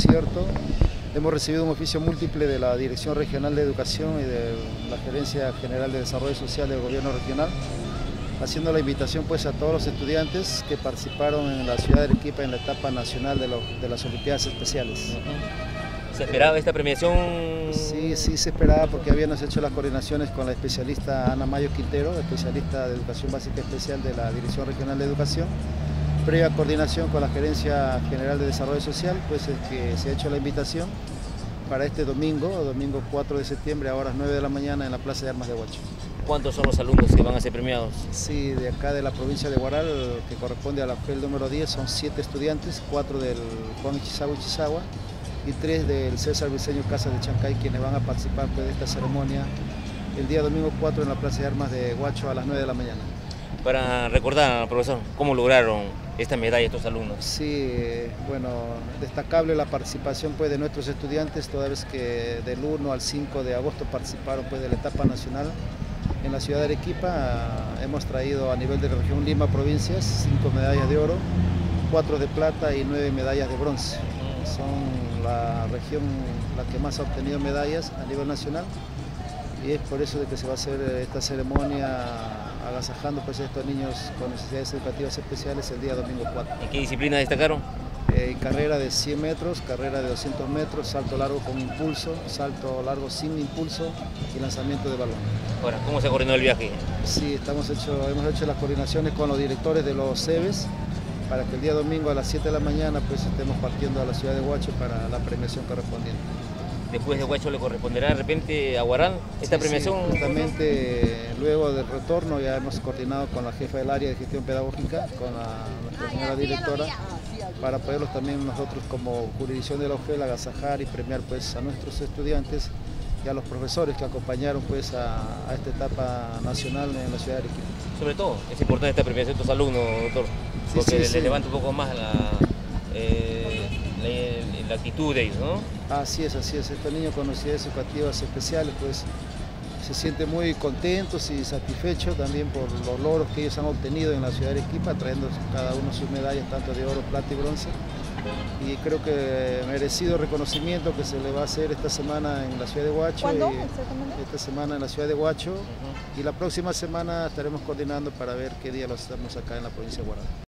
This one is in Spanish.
cierto. Hemos recibido un oficio múltiple de la Dirección Regional de Educación y de la Gerencia General de Desarrollo Social del Gobierno Regional, haciendo la invitación pues a todos los estudiantes que participaron en la ciudad de Arequipa en la etapa nacional de, de las Olimpiadas Especiales. ¿Se esperaba esta premiación? Sí, sí se esperaba porque habíamos hecho las coordinaciones con la especialista Ana Mayo Quintero, especialista de Educación Básica Especial de la Dirección Regional de Educación, previa coordinación con la Gerencia General de Desarrollo Social, pues es que se ha hecho la invitación para este domingo, domingo 4 de septiembre a horas 9 de la mañana en la Plaza de Armas de Huacho. ¿Cuántos son los alumnos que van a ser premiados? Sí, de acá de la provincia de Guaral, que corresponde a la FEL número 10, son 7 estudiantes, 4 del Juan Ichizagua Ichizagua y 3 del César Briceño Casa de Chancay, quienes van a participar pues, de esta ceremonia el día domingo 4 en la Plaza de Armas de Huacho a las 9 de la mañana. Para recordar, profesor, ¿cómo lograron esta medalla estos alumnos? Sí, bueno, destacable la participación pues, de nuestros estudiantes, toda vez que del 1 al 5 de agosto participaron pues, de la etapa nacional en la ciudad de Arequipa. Hemos traído a nivel de la región Lima, provincias, 5 medallas de oro, 4 de plata y 9 medallas de bronce. Son la región la que más ha obtenido medallas a nivel nacional y es por eso de que se va a hacer esta ceremonia agasajando pues, a estos niños con necesidades educativas especiales el día domingo 4. ¿En qué disciplina destacaron? Eh, carrera de 100 metros, carrera de 200 metros, salto largo con impulso, salto largo sin impulso y lanzamiento de balón. Ahora, ¿cómo se coordinó el viaje? Sí, estamos hecho, hemos hecho las coordinaciones con los directores de los CEBES para que el día domingo a las 7 de la mañana pues estemos partiendo a la ciudad de Huacho para la premiación correspondiente después de Huacho le corresponderá de repente a Guarán esta premiación. Sí, justamente luego del retorno ya hemos coordinado con la jefa del área de gestión pedagógica, con la, nuestra señora directora, para poderlos también nosotros como jurisdicción de la OGEL agasajar y premiar pues a nuestros estudiantes y a los profesores que acompañaron pues a, esta etapa nacional en la ciudad de Arequipa. Sobre todo, es importante esta premiación de estos alumnos, doctor, porque le levanta un poco más la... La, actitud de ellos, ¿no? Así es, así es. Estos niños con necesidades educativas especiales, pues se sienten muy contentos y satisfechos también por los logros que ellos han obtenido en la ciudad de Arequipa, trayendo cada uno sus medallas, tanto de oro, plata y bronce. Y creo que merecido reconocimiento que se le va a hacer esta semana en la ciudad de Huacho. ¿Cuándo Esta semana en la ciudad de Huacho. Y la próxima semana estaremos coordinando para ver qué día lo estamos acá en la provincia de Guarani.